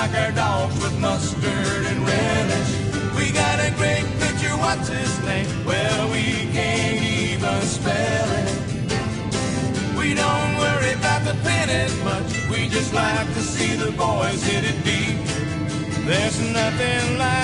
like our dogs with mustard and relish. We got a great pitcher, what's his name? Well, we can't even spell it. We don't worry about the pennant much. We just like to see the boys hit it deep. There's nothing like